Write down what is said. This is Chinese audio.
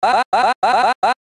啊啊啊啊啊